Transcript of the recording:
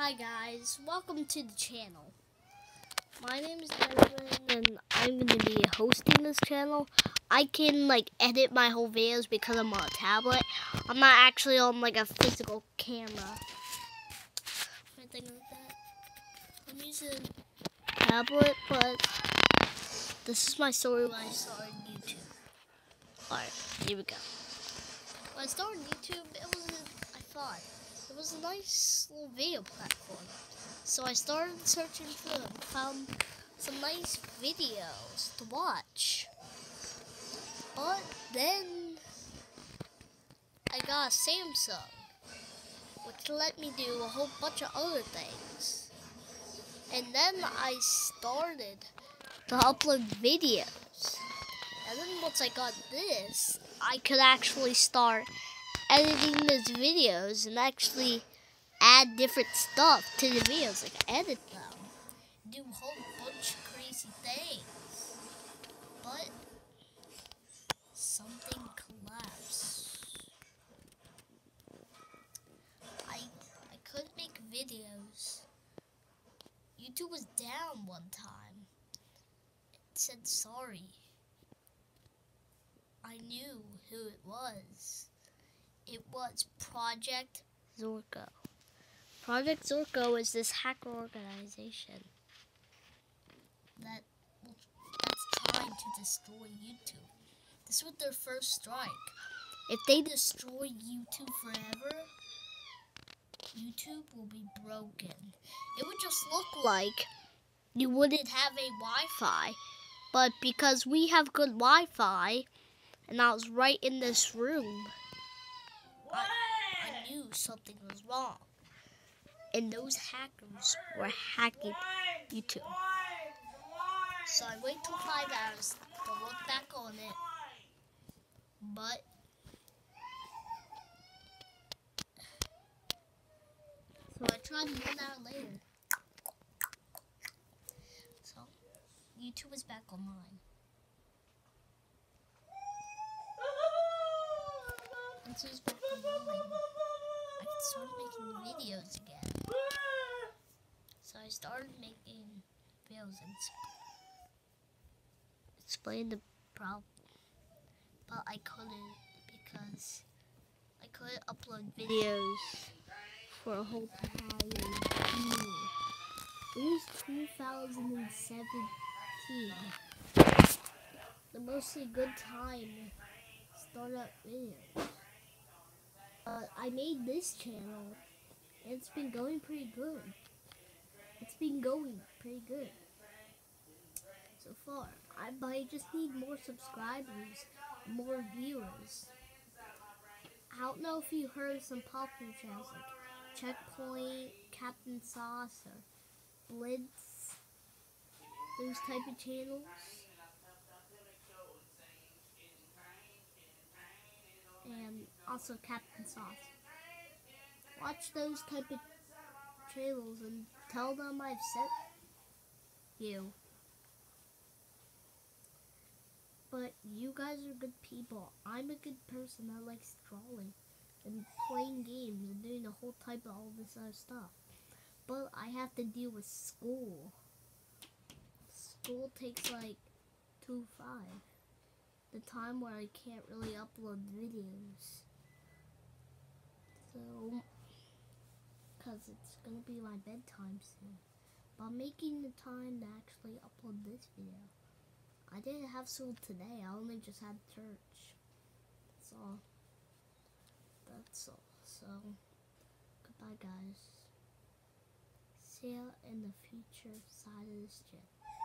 Hi guys, welcome to the channel. My name is Devin and I'm going to be hosting this channel. I can like edit my whole videos because I'm on a tablet. I'm not actually on like a physical camera. Anything like that. I'm using a tablet, but this is my story when I started YouTube. Alright, here we go. When I started YouTube, it was, I thought, was a nice little video platform. So I started searching for them, found some nice videos to watch. But then I got a Samsung, which let me do a whole bunch of other things. And then I started to upload videos. And then once I got this, I could actually start editing those videos and actually add different stuff to the videos, like edit them, do a whole bunch of crazy things. But something collapsed. I I couldn't make videos. YouTube was down one time. It said sorry. I knew who it was. It was Project Zorko. Project Zorko is this hacker organization that that's trying to destroy YouTube. This was their first strike. If they destroy YouTube forever, YouTube will be broken. It would just look like you wouldn't have a Wi-Fi, but because we have good Wi-Fi, and I was right in this room, I, I knew something was wrong. And those hackers were hacking YouTube. So I wait till five hours to look back on it. But so I tried one hour later. So YouTube is back online. Once it I could start making videos again. So I started making videos and explain the problem. But I couldn't because I couldn't upload videos for a whole time. It was 2017. The mostly good time to start up videos. Uh, I made this channel. It's been going pretty good. It's been going pretty good so far. I, but I just need more subscribers, more viewers. I don't know if you heard some popular channels like Checkpoint, Captain Sauce, or Blitz, those type of channels. And also Captain Sauce. Watch those type of channels and tell them I've sent you. But you guys are good people. I'm a good person that likes drawing and playing games and doing a whole type of all this other stuff. But I have to deal with school. School takes like two five. The time where I can't really upload videos. So, because it's going to be my bedtime soon. But I'm making the time to actually upload this video. I didn't have school today. I only just had church. That's all. That's all. So, goodbye, guys. See ya in the future side of this channel.